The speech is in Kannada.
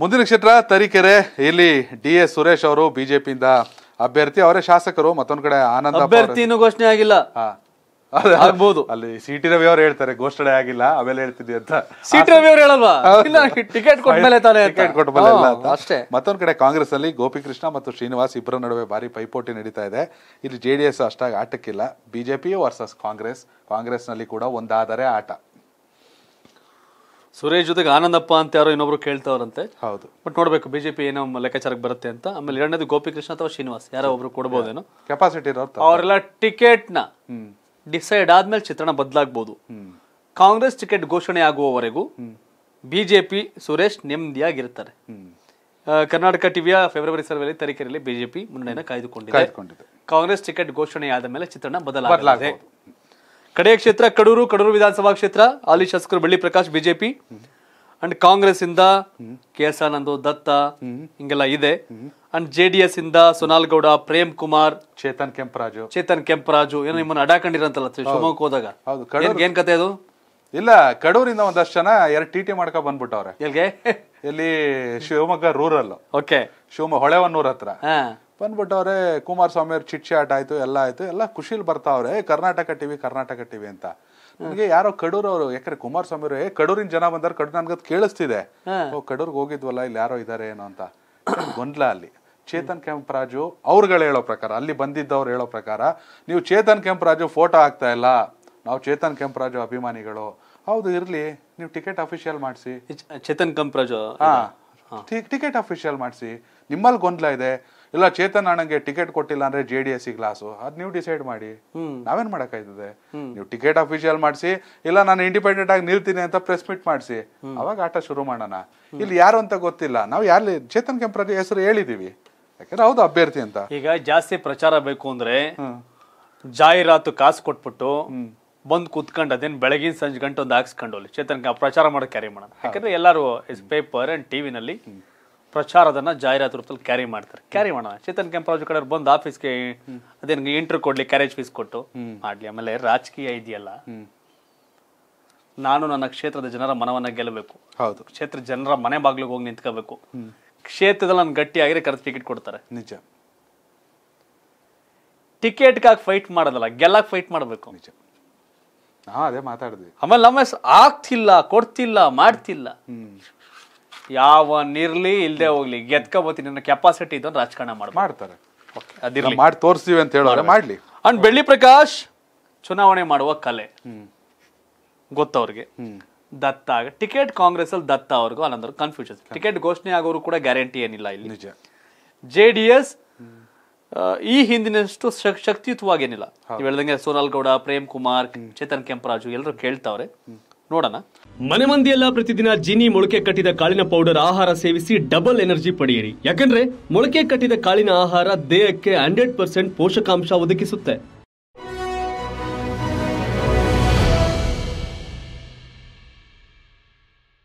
ಮುಂದಿನ ಕ್ಷೇತ್ರ ತರೀಕೆರೆ. ಇಲ್ಲಿ ಡಿ ಎಸ್ ಸುರೇಶ್ ಅವರು ಬಿಜೆಪಿಯಿಂದ ಅಭ್ಯರ್ಥಿ ಅವರೇ ಶಾಸಕರು ಮತ್ತೊಂದ್ ಕಡೆ ಆನಂದ ಅಭ್ಯರ್ಥಿ ಇನ್ನೂ ಘೋಷಣೆ ಆಗಿಲ್ಲ. ಆಗ್ಬೋದು. ಅಲ್ಲಿ ಸಿಟಿ ರವಿ ಅವರು ಹೇಳ್ತಾರೆ ಘೋಷಣೆ ಆಗಿಲ್ಲ ಆಮೇಲೆ ಹೇಳ್ತಿದ್ವಿ ಅಂತ. ಸಿಟಿ ರವಿ ಅವ್ರು ಹೇಳಲ್ವಾ? ಟಿಕೆಟ್ ಕೊಟ್ಮೇಲೆ ಮೇಲೆ ಅಂತ. ಟಿಕೆಟ್ ಕೊಟ್ಮೇಲೆ ಅಂತ. ಅಷ್ಟೇ. ಮತ್ತೊಂದ್ ಕಡೆ ಕಾಂಗ್ರೆಸ್ ಅಲ್ಲಿ ಗೋಪಿಕೃಷ್ಣ ಮತ್ತು ಶ್ರೀನಿವಾಸ್ ಇಬ್ಬರ ನಡುವೆ ಭಾರಿ ಪೈಪೋಟಿ ನಡೀತಾ ಇದೆ. ಇಲ್ಲಿ ಜೆ ಡಿ ಎಸ್ ಅಷ್ಟಾಗಿ ಆಟಕ್ಕಿಲ್ಲ. BJP versus Congress. ಕಾಂಗ್ರೆಸ್ನಲ್ಲಿ ಕೂಡ ಒಂದಾದರೆ ಆಟ. ಸುರೇಶ್ ಜೊತೆಗೆ ಆನಂದಪ್ಪ ಅಂತ ಯಾರೋ ಇನ್ನೊಬ್ರು ಕೇಳ್ತಾವ್ರಂತೆ. ಹೌದು. ಬಟ್ ನೋಡ್ಬೇಕು ಬಿಜೆಪಿ ಏನೋ ಲೆಕ್ಕಾಚಾರಕ್ಕೆ ಬರುತ್ತೆ ಅಂತ. ಆಮೇಲೆ ಎರಡನೇದು ಗೋಪಿಕೃಷ್ಣ ಅಥವಾ ಶ್ರೀನಿವಾಸ್ ಯಾರೋ ಒಬ್ರು ಕೊಡ್ಬೋದೇನೋ. ಕೆಪಾಸಿಟಿ ಅವರೆಲ್ಲ ಟಿಕೆಟ್ನ ಡಿಸೈಡ್ ಆದ್ಮೇಲೆ ಚಿತ್ರಣ ಬದಲಾಗ್ಬೋದು. ಕಾಂಗ್ರೆಸ್ ಟಿಕೆಟ್ ಘೋಷಣೆ ಆಗುವವರೆಗೂ ಬಿಜೆಪಿ ಸುರೇಶ್ ನೆಮ್ಮದಿಯಾಗಿರ್ತಾರೆ. ಕರ್ನಾಟಕ ಟಿವಿಯ ಫೆಬ್ರವರಿ ಸರ್ವೆಯಲ್ಲಿ ತರೀಕೆರೆಯಲ್ಲಿ ಬಿಜೆಪಿ ಮುನ್ನಡೆಯನ್ನು ಕಾಯ್ದುಕೊಂಡಿದೆ. ಕಾಯ್ದುಕೊಂಡಿದೆ. ಕಾಂಗ್ರೆಸ್ ಟಿಕೆಟ್ ಘೋಷಣೆಯಾದ ಮೇಲೆ ಚಿತ್ರಣ ಬದಲಾಗಲಿದೆ. ಕಡೆಯ ಕ್ಷೇತ್ರ ಕಡೂರು ಕಡೂರು ವಿಧಾನಸಭಾ ಕ್ಷೇತ್ರ ಹಾಲಿ ಶಾಸಕರು ಬೆಳ್ಳಿ ಪ್ರಕಾಶ್ ಬಿಜೆಪಿ. ಅಂಡ್ ಕಾಂಗ್ರೆಸ್ ಇಂದ ಕೆ ಎಸ್ ಆನಂದ್ ದತ್ತ ಹಿಂಗೆಲ್ಲ ಇದೆ. ಅಂಡ್ ಜೆ ಡಿ ಎಸ್ ಇಂದ ಸೊನಾಲ್ ಗೌಡ ಪ್ರೇಮ್ ಕುಮಾರ್ ಚೇತನ್ ಕೆಂಪರಾಜು. ಚೇತನ್ ಕೆಂಪರಾಜು. ಏನೋ ನಿಮ್ಮನ್ನ ಅಡಾಕೊಂಡಿರಂತಲ್ಲ ಶಿವಮೊಗ್ಗ ಹೋದಾಗ. ಹೌದು. ಏನ್- ಕತೆ ಅದು? ಇಲ್ಲ ಕಡೂರಿಂದ ಒಂದಷ್ಟು ಜನ ಎರಡು ಟಿ ಟಿ ಮಾಡ್ಕೊ ಬಂದ್ಬಿಟ್ಟವ್ರೆ. ಎಲ್ಲಿ ಶಿವಮೊಗ್ಗ ರೂರಲ್ ಓಕೆ ಶಿವಮೊಗ್ಗ ಹೊಳೆವನ್ನೂರ್ ಹತ್ರ. ಹಾ. ಬಂದ್ಬಿಟ್ಟವ್ರೆ ಕುಮಾರಸ್ವಾಮಿ ಅವ್ರ ಚಿಟ್ ಚಾಟ್ ಆಯ್ತು ಎಲ್ಲ ಆಯ್ತು ಎಲ್ಲ ಖುಷಿಲ್ ಬರ್ತಾವ್ರೆ. ಕರ್ನಾಟಕ ಟಿವಿ ಕರ್ನಾಟಕ ಟಿವಿ ಅಂತ. ನನಗೆ ಯಾರೋ ಕಡೂರ್ ಅವರು ಯಾಕಂದ್ರೆ ಕುಮಾರಸ್ವಾಮಿ ಅವರು ಏ ಕಡೂರಿನ ಜನ ಬಂದಾರ ಕಡೂರ್ ನನ್ಗದ್ ಕೇಳಿಸ್ತಿದೆ. ಓ ಕಡೂರ್ಗೆ ಹೋಗಿದ್ವಲ್ಲ ಇಲ್ಲಿ ಯಾರೋ ಇದಾರೆ ಏನೋ ಅಂತ. ಗೊಂದ್ಲ ಅಲ್ಲಿ. ಚೇತನ್ ಕೆಂಪರಾಜು ಅವ್ರುಗಳು ಹೇಳೋ ಪ್ರಕಾರ ಅಲ್ಲಿ ಬಂದಿದ್ದವ್ರು ಹೇಳೋ ಪ್ರಕಾರ ನೀವು ಚೇತನ್ ಕೆಂಪರಾಜು ಫೋಟೋ ಆಗ್ತಾ ಇಲ್ಲ. ನಾವು ಚೇತನ್ ಕೆಂಪರಾಜು ಅಭಿಮಾನಿಗಳು. ಹೌದು ಇರ್ಲಿ. ನೀವು ಟಿಕೆಟ್ ಅಫಿಷಿಯಲ್ ಮಾಡಿಸಿ. ಚೇತನ್ ಕೆಂಪರಾಜು ಹಾ. ಟಿಕೆಟ್ ಅಫಿಷಿಯಲ್ ಮಾಡಿಸಿ. ನಿಮ್ಮಲ್ಲಿ ಗೊಂದಲ ಇದೆ. ಇಲ್ಲ ಚೇತನ್ ಅಣ್ಣಂಗೆ ಟಿಕೆಟ್ ಕೊಟ್ಟಿಲ್ಲ ಅಂದ್ರೆ ಜೆ ಡಿ ಎಸ್ ಗ್ಲಾಸು ಅದ್ ನೀವು ಡಿಸೈಡ್ ಮಾಡಿ. ನಾವೇನ್ ಮಾಡಕ್ಕಾಯ್ತದೆ? ನೀವು ಟಿಕೆಟ್ ಅಫಿಷಿಯಲ್ ಮಾಡಿಸಿ ಇಲ್ಲ ನಾನು ಇಂಡಿಪೆಂಡೆಂಟ್ ಆಗಿ ನಿಲ್ತೀನಿ ಅಂತ ಪ್ರೆಸ್ ಮೀಟ್ ಮಾಡಿಸಿ. ಅವಾಗ ಆಟ ಶುರು ಮಾಡೋಣ. ಇಲ್ಲಿ ಯಾರು ಅಂತ ಗೊತ್ತಿಲ್ಲ. ನಾವು ಯಾರು ಚೇತನ್ ಕೆಂಪ್ರ ಹೆಸರು ಹೇಳಿದೀವಿ. ಯಾಕಂದ್ರೆ ಹೌದು ಅಭ್ಯರ್ಥಿ ಅಂತ. ಈಗ ಜಾಸ್ತಿ ಪ್ರಚಾರ ಬೇಕು ಅಂದ್ರೆ ಜಾಹೀರಾತು ಕಾಸು ಕೊಟ್ಬಿಟ್ಟು ಬಂದ್ ಕೂತ್ಕೊಂಡು ಅದೇನ್ ಬೆಳಗಿನ ಸಂಜೆ ಗಂಟೆ ಒಂದು ಹಾಕ್ಸ್ಕೊಂಡು ಚೇತನ್ ಪ್ರಚಾರ ಮಾಡೋ ಕ್ಯಾರಿ ಮಾಡೋಣ. ಯಾಕಂದ್ರೆ ಎಲ್ಲರೂ ಪೇಪರ್ ಅಂಡ್ ಟಿವಿನಲ್ಲಿ ಪ್ರಚಾರದನ್ನ ಜಾಹೀರಾತು ರೂಪದಲ್ಲಿ ಕ್ಯಾರಿ ಮಾಡ್ತಾರೆ. ಕ್ಯಾರಿ ಮಾಡೋಣ. ಚೇತನ್ ಕೆಂಪರಾಜು ಕಡೆ ಬಂದು ಆಫೀಸ್ಗೆ ಅದೇನ್ ಇಂಟರ್ ಕೊಡ್ಲಿ ಕ್ಯಾರೇಜ್ ಫೀಸ್ ಕೊಟ್ಟು ಮಾಡ್ಲಿ. ಆಮೇಲೆ ರಾಜಕೀಯ ಇದೆಯಲ್ಲ. ನಾನು ನನ್ನ ಕ್ಷೇತ್ರದ ಜನರ ಮನವನ್ನ ಗೆಲ್ಲಬೇಕು. ಹೌದು. ಕ್ಷೇತ್ರ ಜನರ ಮನೆ ಬಾಗ್ಲಿಗೆ ಹೋಗಿ ನಿಂತ್ಕೋಬೇಕು. ಕ್ಷೇತ್ರದಲ್ಲಿ ನಾನು ಗಟ್ಟಿಯಾಗಿದ್ರೆ ಕರೆದು ಟಿಕೆಟ್ ಕೊಡ್ತಾರೆ. ನಿಜ. ಟಿಕೆಟ್ಗಾಗಿ ಫೈಟ್ ಮಾಡೋದಲ್ಲ ಗೆಲ್ಲಕ್ಕೆ ಫೈಟ್ ಮಾಡಬೇಕು. ನಿಜ. ಹಾ ಅದೇ ಮಾತಾಡಿದ್ವಿ ಆಮೇಲೆ ನಮ್ಮ ಆಗ್ತಿಲ್ಲ ಕೊಡ್ತಿಲ್ಲ ಮಾಡ್ತಿಲ್ಲ. ಯಾವ ನಿರ್ಲಿ ಇಲ್ದೆ ಹೋಗ್ಲಿ. ಗೆದ್ಕೋಬೋತೀನಿ ನನ್ನ ಕೆಪಾಸಿಟಿ ಇದೊಂದು ರಾಜಕಾರಣ ಮಾಡ್ಬೇಕು ಮಾಡ್ತಾರೆ. ಅದಿರ್ಲಿ. ಮಾಡಿ ತೋರಿಸ್ತೀವಿ ಅಂತ ಹೇಳೋರೆ ಮಾಡ್ಲಿ. ಅಂಡ್ ಬೆಳ್ಳಿ ಪ್ರಕಾಶ್ ಚುನಾವಣೆ ಮಾಡುವ ಕಲೆ. ಗೊತ್ತವ್ರಿಗೆ. ದತ್ತ ಟಿಕೆಟ್ ಕಾಂಗ್ರೆಸ್ ಅಲ್ಲಿ ದತ್ತ ಅವ್ರಿಗೂ ಅಲ್ಲಂದ್ರೆ ಕನ್ಫ್ಯೂಷನ್ ಟಿಕೆಟ್ ಘೋಷಣೆ ಆಗೋರು ಕೂಡ ಗ್ಯಾರಂಟಿ ಏನಿಲ್ಲ ಇಲ್ಲಿ. ನಿಜ. ಜೆ ಡಿ ಎಸ್ ಈ ಹಿಂದಿನಷ್ಟು ಶಕ್ತಿಯುತವಾಗಿ ಏನಿಲ್ಲ. ನೀವು ಹೇಳ್ದಂಗೆ ಸೋನಾಲ್ ಗೌಡ ಪ್ರೇಮ್ ಕುಮಾರ್ ಚೇತನ್ ಕೆಂಪರಾಜು ಎಲ್ಲರೂ ಕೇಳ್ತಾವ್ರೆ. ನೋಡೋಣ. ಮನೆ ಮಂದಿಯೆಲ್ಲ ಪ್ರತಿದಿನ ಜೀನಿ ಮೊಳಕೆ ಕಟ್ಟಿದ ಕಾಳಿನ ಪೌಡರ್ ಆಹಾರ ಸೇವಿಸಿ ಡಬಲ್ ಎನರ್ಜಿ ಪಡೆಯಿರಿ. ಯಾಕಂದ್ರೆ ಮೊಳಕೆ ಕಟ್ಟಿದ ಕಾಳಿನ ಆಹಾರ ದೇಹಕ್ಕೆ ಹಂಡ್ರೆಡ್ ಪರ್ಸೆಂಟ್ ಪೋಷಕಾಂಶ ಒದಗಿಸುತ್ತೆ.